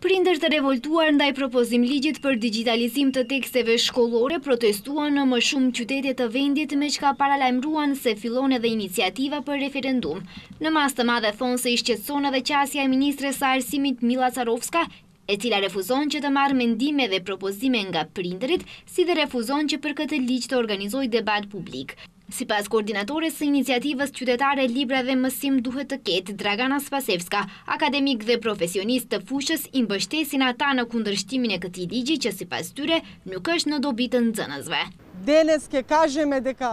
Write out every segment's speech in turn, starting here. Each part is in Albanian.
Prindër të revoltuar ndaj propozimligjit për digjitalizim të teksteve shkollore protestuan në më shumë qytete të vendit me çka paralajmëruan se fillon edhe iniciativa për referendum. Në masë të madhe thonë se i shqetëson edhe qasja e ministres së Arsimit Mila Carovska, e cila refuzon që të marrë mendime dhe propozime nga prindërit, si dhe refuzon që për këtë ligj të organizojë debat publik. Sipas koordinatores së Iniciativës Qytetare Libra dhe Mësim duhet të ketë Dragana Spasevska, akademikë dhe profesionistë të fushës i mbështesin ata në kundërshtimin e këtij ligji që sipas tyre nuk është në dobi të nxënësve.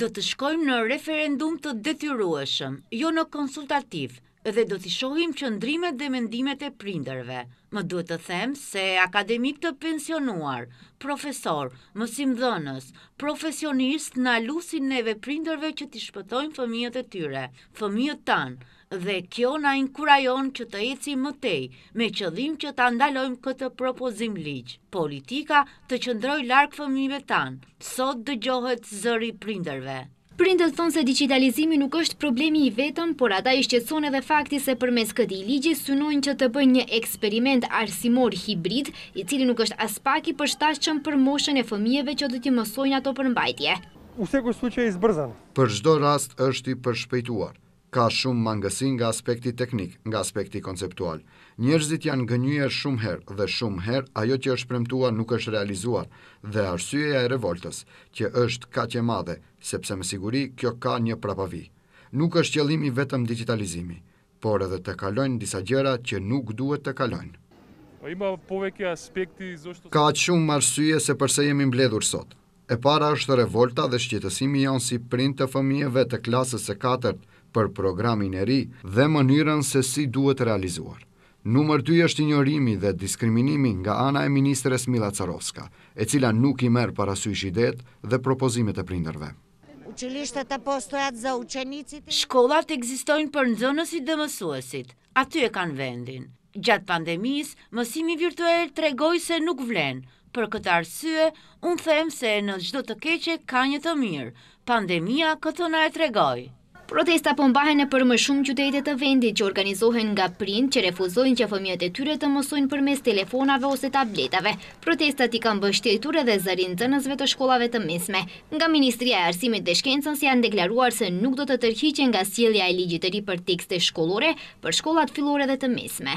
Do të shkojmë në referendum të detyrueshëm, jo në konsultativ, dhe do t'i shohim qëndrimet dhe mendimet e prindërve. Më duhet të them se akademikë të pensionuar, profesorë, mësimdhënës, profesionistë na lusin neve prindërve që t'i shpëtojmë fëmijët e tyre, fëmijët tanë, dhe kjo na inkurajon që të ecim më tej me qëllim që ta ndalojmë këtë propozimligj. Politika të qëndrojë larg fëmijëve tanë. Sot dëgjohet zëri i prindërve. Prindët thonë se digjitalizimi nuk është problemi i vetëm, por ata i shqetëson edhe fakti se përmes këtij ligji synojnë që të bëjnë një eksperiment arsimor hibrid, i cili nuk është aspak i përshtatshëm për moshën e fëmijëve që do t'i mësojnë ato përmbajtje. Për çdo rast është i përshpejtuar, Ka shumë mangësi nga aspekti teknik, nga aspekti konceptual. Njerëzit janë gënjyer shumë herë dhe shumë herë ajo që është premtuar nuk është realizuar dhe arsyeja e revoltës që është kaq e madhe sepse me siguri kjo ka një prapavijë. Nuk është qëllimi vetëm digjitalizimi, por edhe të kalojnë disa gjëra që nuk duhet të kalojnë. Ka shumë arsye se përse jemi mbledhur sot. E para është revolta dhe shqetësimi jonë si prindër të fëmijëve të klasës së katërt për programin e ri dhe mënyrën se si duhet realizuar. Numër dy është injorimi dhe diskriminimi nga ana e ministres Mila Carovska, e cila nuk i merr parasysh idetë dhe propozimet e prindërve. Shkollat ekzistojnë për nxënësit dhe mësuesit. Aty e kanë vendin. Gjatë pandemisë, mësimi virtuel tregoi se nuk vlen. Për këtë arsye, unë them se në çdo të keqe ka një të mirë. Pandemia këtë na e tregoi. Protesta po mbahen nëpër më shumë qytete të vendit që organizohen nga prindër që refuzojnë që fëmijët e tyre të mësojnë përmes telefonave ose tabletave. Protestat i kanë mbështetur edhe zëri i nxënësve të shkollave të mesme. Nga Ministria e Arsimit dhe Shkencës janë deklaruar se nuk do të tërhiqen nga sjellja e ligjit të ri për tekste shkollore për shkollat fillore dhe të mesme.